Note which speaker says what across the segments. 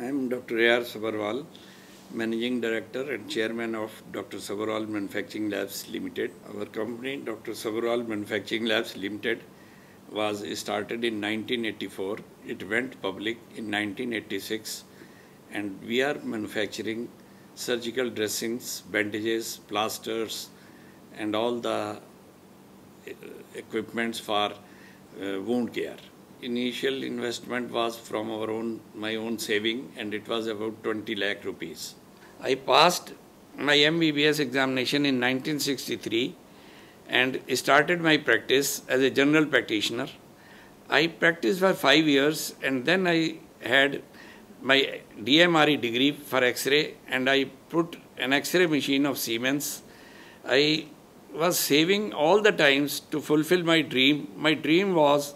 Speaker 1: I am Dr. A.R. Sabharwal, Managing Director and Chairman of Dr. Sabharwal Manufacturing Labs Limited. Our company, Dr. Sabharwal Manufacturing Labs Limited, was started in 1984. It went public in 1986 and we are manufacturing surgical dressings, bandages, plasters and all the uh, equipments for uh, wound care initial investment was from our own my own saving and it was about 20 lakh rupees. I passed my mbbs examination in 1963 and started my practice as a general practitioner. I practiced for 5 years and then i had my dmre degree for x-ray and i put an x-ray machine of siemens. I was saving all the times to fulfill my dream. My dream was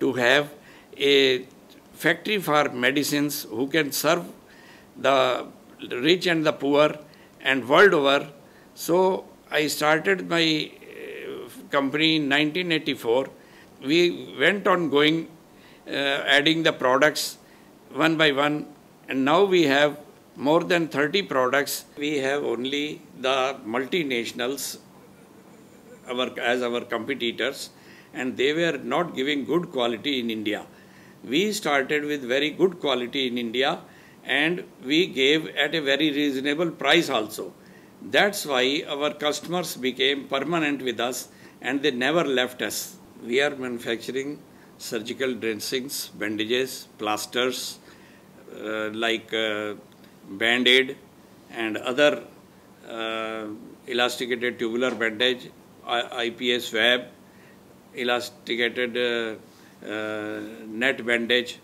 Speaker 1: to have a factory for medicines who can serve the rich and the poor and world over. So I started my uh, company in 1984. We went on going, uh, adding the products one by one, and now we have more than 30 products. We have only the multinationals our, as our competitors and they were not giving good quality in India. We started with very good quality in India and we gave at a very reasonable price also. That's why our customers became permanent with us and they never left us. We are manufacturing surgical dressings, bandages, plasters uh, like uh, band-aid and other uh, elasticated tubular bandage, IPS web, elasticated uh, uh, net bandage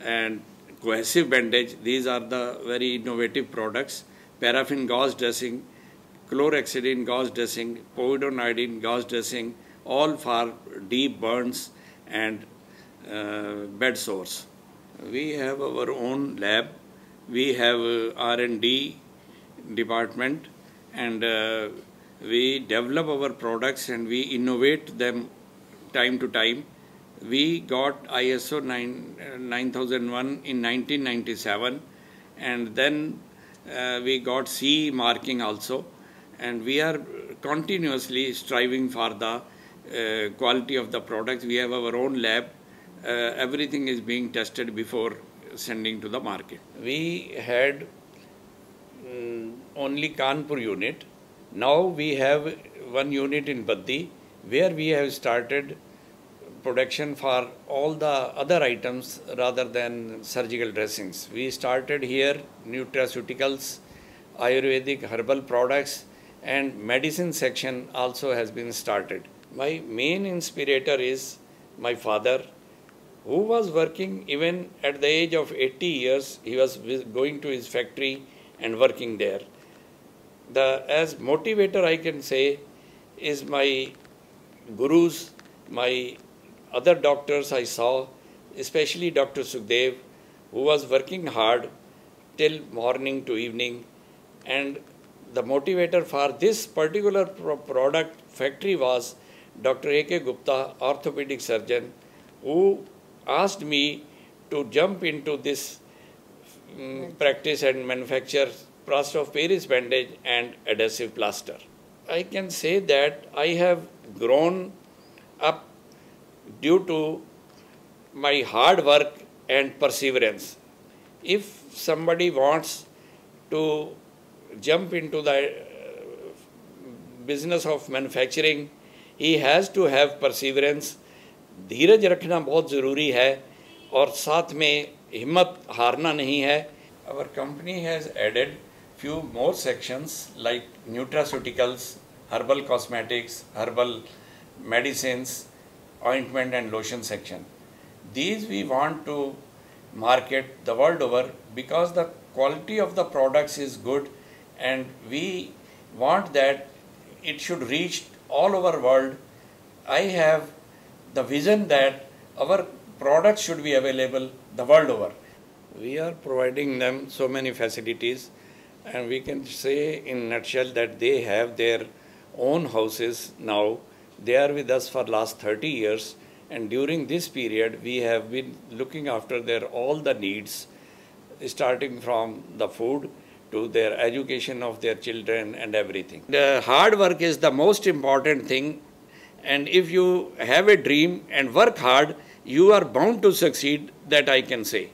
Speaker 1: and cohesive bandage. These are the very innovative products. Paraffin gauze dressing, chlorhexidine gauze dressing, povidone iodine gauze dressing, all for deep burns and uh, bed sores. We have our own lab. We have uh, R&D department and uh, we develop our products and we innovate them time to time. We got ISO 9, 9001 in 1997 and then uh, we got CE marking also and we are continuously striving for the uh, quality of the products. We have our own lab. Uh, everything is being tested before sending to the market. We had um, only Kanpur unit. Now we have one unit in Baddi where we have started production for all the other items rather than surgical dressings. We started here nutraceuticals, Ayurvedic herbal products and medicine section also has been started. My main inspirator is my father who was working even at the age of 80 years. He was going to his factory and working there. The as motivator I can say is my gurus, my other doctors I saw, especially Dr. Sukhdev, who was working hard till morning to evening. And the motivator for this particular pro product factory was Dr. A.K. Gupta, orthopedic surgeon, who asked me to jump into this um, practice and manufacture plaster of Paris bandage and adhesive plaster. I can say that I have grown up due to my hard work and perseverance. If somebody wants to jump into the uh, business of manufacturing, he has to have perseverance. धीरज रखना बहुत ज़रूरी है और साथ में हिम्मत हारना नहीं है Our company has added few more sections like nutraceuticals, herbal cosmetics, herbal medicines, ointment and lotion section. These we want to market the world over because the quality of the products is good and we want that it should reach all over world. I have the vision that our products should be available the world over. We are providing them so many facilities and we can say in nutshell that they have their own houses now they are with us for last 30 years and during this period we have been looking after their all the needs. starting from the food to their education of their children and everything. The hard work is the most important thing and if you have a dream and work hard, you are bound to succeed, that I can say.